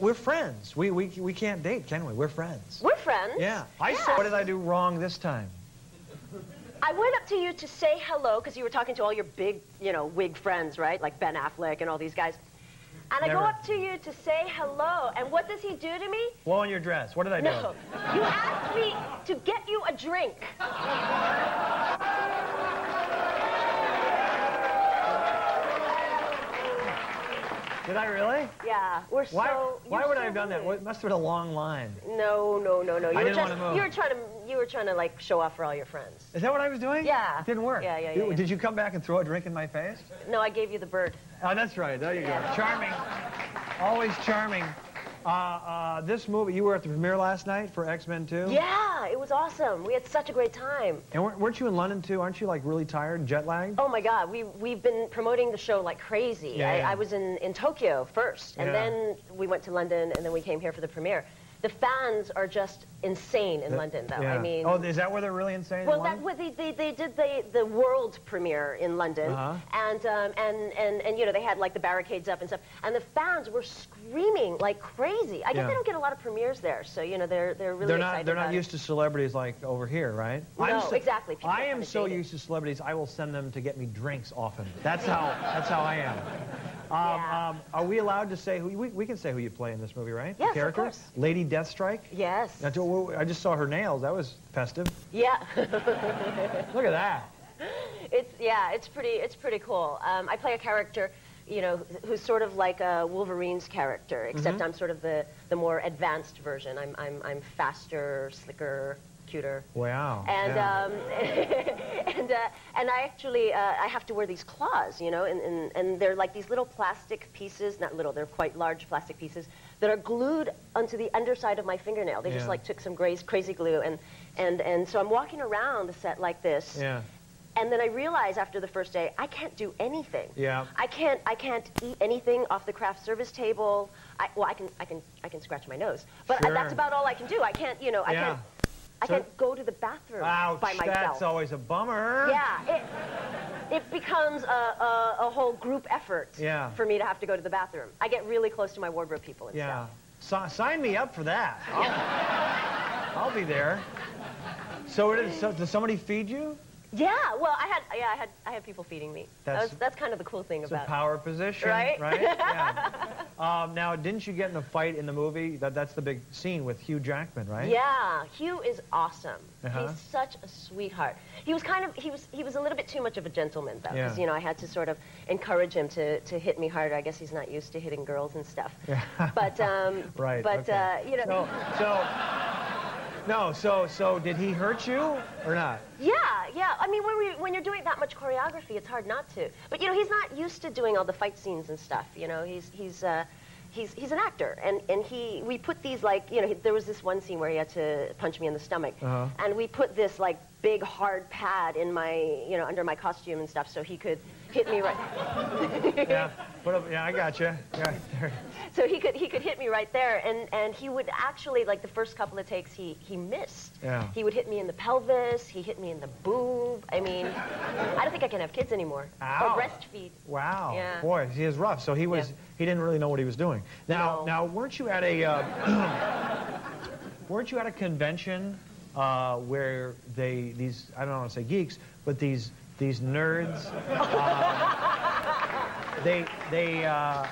we're friends. We, we, we can't date, can we? We're friends. We're friends. Yeah. I Yeah. saw. What did I do wrong this time? I went up to you to say hello because you were talking to all your big, you know, wig friends, right? Like Ben Affleck and all these guys. And I go up to you to say hello, and what does he do to me? Blow on your dress. What did I do? No. You asked me to get you a drink. Did I really? Yeah, we're Why, so. why would I have done that? It must have been a long line. No, no, no, no. You I were didn't just, wanna move. You were trying to, you were trying to like show off for all your friends. Is that what I was doing? Yeah. It didn't work. Yeah, yeah, Did- yeah, yeah. Did you come back and throw a drink in my face? No, I gave you the bird. Oh, that's right. There you Yeah. go. Charming. Always charming. Uh, uh, this movie, you were at the premiere last night for X-Men 2? Yeah, it was awesome. We had such a great time. And weren't weren't you in London too? Aren't you like really tired, jet lagged? Oh my God, we we've been promoting the show like crazy. Yeah, I, yeah. I was in, in Tokyo first, and Yeah. then we went to London, and then we came here for the premiere. The fans are just insane in The- London, though. yeah. I mean, Oh, is that where they're really insane? in well, that London? what they, they, they did the the world premiere in London, Uh-huh. and um, and and and you know they had like the barricades up and stuff, and the fans were screaming like crazy. I guess Yeah. they don't get a lot of premieres there, so you know they're they're really they're not they're not it. used to celebrities like over here, right? No, exactly. People I am so dated. used to celebrities. I will send them to get me drinks often. That's how that's how I am. Um, Yeah. um, are we allowed to say who we, we can say who you play in this movie, right? The Yes, of character? course. Lady Deathstrike. Yes. What- I just saw her nails. That was festive. Yeah. Look at that. It's yeah, it's pretty it's pretty cool. Um, I play a character, you know, who's sort of like a Wolverine's character, except Mm-hmm. I'm sort of the the more advanced version. I'm I'm I'm faster, slicker, cuter. Wow. And yeah. um, and uh, and I actually uh, I have to wear these claws, you know, and, and and they're like these little plastic pieces, not little, they're quite large plastic pieces that are glued onto the underside of my fingernail. They just like took some crazy crazy glue and and and so I'm walking around the set like this. yeah. And then I realize after the first day, I can't do anything. Yeah. I can't. I can't eat anything off the craft service table. I, well, I can. I can. I can scratch my nose, but I, that's about all I can do. I can't. You know. I Yeah. can't. I So- can't go to the bathroom Ouch, by myself. that's always a bummer. Yeah. It, it becomes a, a, a whole group effort Yeah. for me to have to go to the bathroom. I get really close to my wardrobe people and Yeah. stuff. Si- sign me up for that. I'll, I'll be there. So, it is, so does somebody feed you? Yeah. Well, I had. Yeah. I had. I had people feeding me. That's- That's that's, that's kind of the cool thing It's a power position, right? Right? Yeah. um, now, didn't you get in a fight in the movie? That, that's the big scene with Hugh Jackman, right? Yeah, Hugh is awesome. Uh-huh. He's such a sweetheart. He was kind of he was he was a little bit too much of a gentleman though, because Yeah. you know I had to sort of encourage him to, to hit me harder. I guess he's not used to hitting girls and stuff. Yeah. But um, Right, But okay. uh, you know. So, so, no, so, so did he hurt you or not? Yeah. I mean, when, we, when you're doing that much choreography, it's hard not to. But you know, he's not used to doing all the fight scenes and stuff. You know, he's he's uh, he's he's an actor, and and he we put these like you know he, there was this one scene where he had to punch me in the stomach, Uh-huh. and we put this like big hard pad in my you know under my costume and stuff so he could hit me right. Yeah, put up, yeah, I got you. Yeah, there. so he could he could hit me right there, and and he would actually like the first couple of takes he he missed. Yeah. He would hit me in the pelvis. He hit me in the boob. I mean, I don't think I can have kids anymore Ow. or breastfeed. Wow. Yeah. Boy, he is rough. So he was, Yeah. he didn't really know what he was doing. Now, No. now, weren't you at a, uh, weren't you at a convention uh, where they, these, I don't want to say geeks, but these, these nerds, uh, they, they, uh,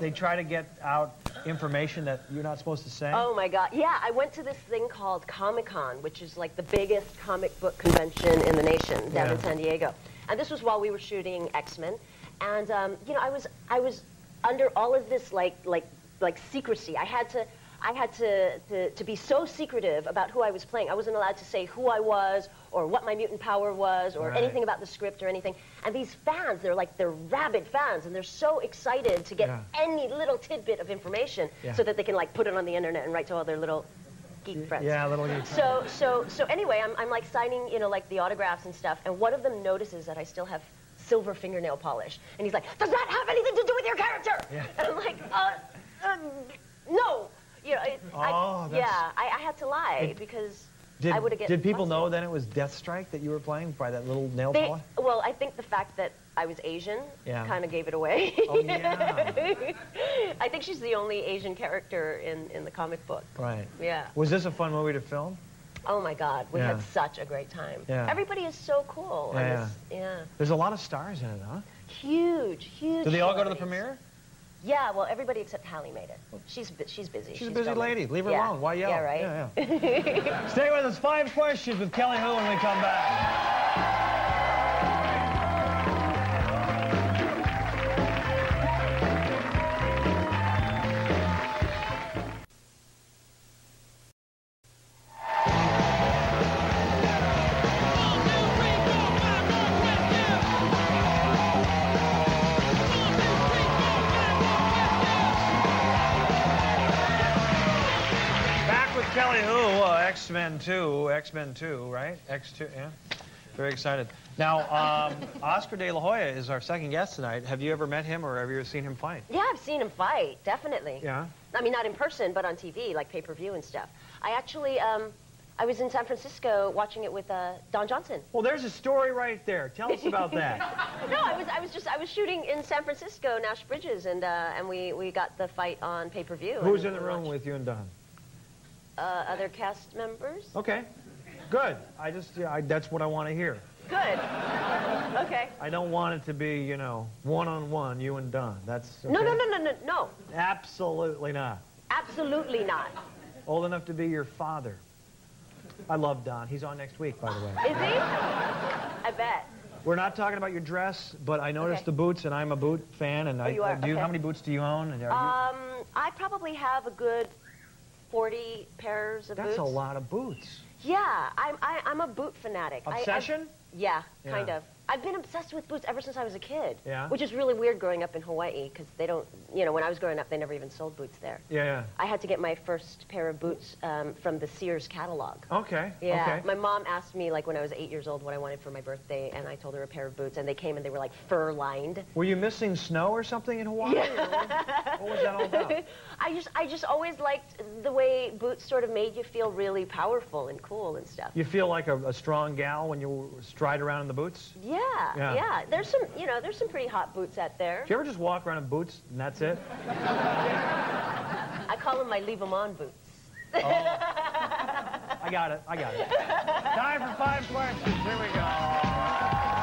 they try to get out information that you're not supposed to say? Oh my God! Yeah, I went to this thing called Comic Con, which is like the biggest comic book convention in the nation down Yeah. in San Diego. And this was while we were shooting X Men, and um, you know, I was I was under all of this like like like secrecy. I had to. I had to, to, to be so secretive about who I was playing. I wasn't allowed to say who I was or what my mutant power was or Right. anything about the script or anything. And these fans, they're like, they're rabid fans and they're so excited to get Yeah. any little tidbit of information Yeah. so that they can like put it on the internet and write to all their little geek friends. Yeah, little geeks. So so so anyway, I'm I'm like signing, you know, like the autographs and stuff, and one of them notices that I still have silver fingernail polish, and he's like, "Does that have anything to do with your character?" Yeah. And I'm like, "Uh, uh no." You know, it, Oh, I, yeah, I, I had to lie It- because Did, I would have get did people busted. know then it was Deathstrike that you were playing by that little nail They, polish? well, I think the fact that I was Asian. Yeah. Kind of gave it away. Oh, yeah. I think she's the only Asian character in, in the comic book. Right. Yeah. Was this a fun movie to film? Oh my God, we Yeah. had such a great time. Yeah. Everybody is so cool. on Yeah. this- yeah. There's a lot of stars in it, huh? Huge, huge. Did they all go to the premiere? Yeah, well, everybody except Halle made it. Oh. She's bu- she's busy. She's a busy filming. lady. Leave her Yeah. alone. Why yell? Yeah, right. Yeah, yeah. Stay with us. Five questions with Kelly Hu when we come back. Kelly who? uh, X-Men 2, X-Men 2, right? X2, yeah. Very excited. Now, um, Oscar De La Hoya is our second guest tonight. Have you ever met him or have you ever seen him fight? Yeah, I've seen him fight, definitely. Yeah. I mean, not in person, but on TV, like pay-per-view and stuff. I actually, um, I was in San Francisco watching it with uh, Don Johnson. Well, there's a story right there. Tell us about that. No, I was, I was just, I was shooting in San Francisco, Nash Bridges, and uh, and we, we got the fight on pay-per-view. Who's and in the room watched, with you and Don? Uh, other cast members. Okay. Good. I just, yeah, I, that's what I want to hear. Good. Okay. I don't want it to be, you know, one-on-one, you and Don. That's No, okay? no, no, no, no, no. Absolutely not. Absolutely not. Old enough to be your father. I love Don. He's on next week, by the way. Is he? I bet. We're not talking about your dress, but I noticed Okay. the boots, and I'm a boot fan. And I, you are? do you, Okay. how many boots do you own? And are you- Um, I probably have a good 40 pairs of that's boots. That's a lot of boots. Yeah, I'm, I, I'm a boot fanatic. I- I- Obsession? yeah, kind of. I've been obsessed with boots ever since I was a kid. Yeah? Which is really weird growing up in Hawaii because they don't, you know, when I was growing up, they never even sold boots there. yeah, yeah. I had to get my first pair of boots um, from the Sears catalog. Okay. Yeah, Okay. my mom asked me like when I was eight years old what I wanted for my birthday, and I told her a pair of boots, and they came and they were like fur lined. Were you missing snow or something in Hawaii? what, what was that all about? I just, I just always liked the way boots sort of made you feel really powerful and cool and stuff. You feel like a, a strong gal when you stride around in the boots? Yeah, Yeah. yeah, There's some, you know, there's some pretty hot boots out there. Do you ever just walk around in boots and that's it? I call them my leave 'em on boots. I got it. I got it. Time for five questions. Here we go.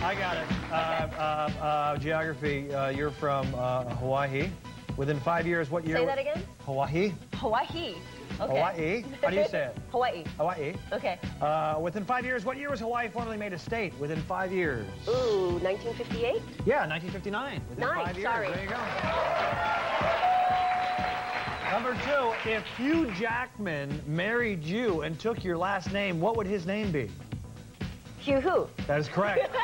I got it. Uh, uh, uh, geography. Uh, you're from uh, Hawaii. Within five years, what year? Say that again. Hawaii. Hawaii. Okay. Hawaii. How do you say it? Hawaii. Hawaii. Okay. Uh, within five years, what year was Hawaii formally made a state? Within five years. Ooh, 1958. Yeah, 1959. Within Nice, five years. sorry. There you go. Number two, if Hugh Jackman married you and took your last name, what would his name be? Hugh who? That is correct.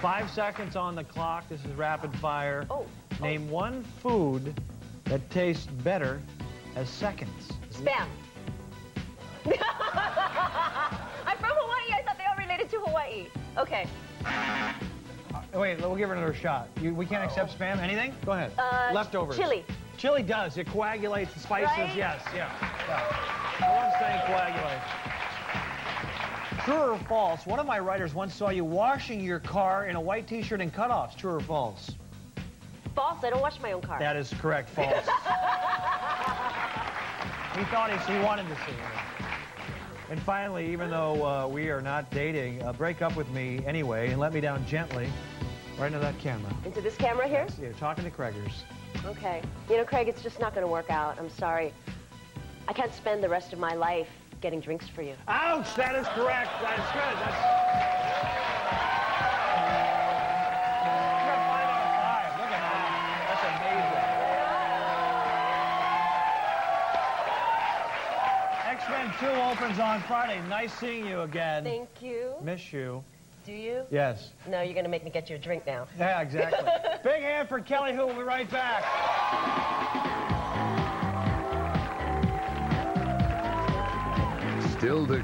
Five seconds on the clock. This is rapid fire. Oh. Name one food that tastes better as seconds. Spam. I'm from Hawaii. I thought they all related to Hawaii. Okay. Uh, wait, we'll give her another shot. You, we can't accept spam. Anything? Go ahead. Uh, Leftovers. Chili. Chili does. It coagulates the spices. Right? Yes, yeah. yeah. I was saying coagulate. True or false? One of my writers once saw you washing your car in a white T-shirt and cutoffs. True or false? False. I don't wash my own car. That is correct. False. he thought he, he wanted to see it. And finally, even though uh, we are not dating, uh, break up with me anyway and let me down gently right into that camera. Into this camera here? You're talking to Craigers. Okay. You know, Craig, it's just not going to work out. I'm sorry. I can't spend the rest of my life getting drinks for you. Ouch! That is correct. That is good. That's. X-Men 2 opens on Friday. Nice seeing you again. Thank you. Miss you. Do you? Yes. No, you're going to make me get you a drink now. Yeah, exactly. Big hand for Kelly, who will be right back. Still to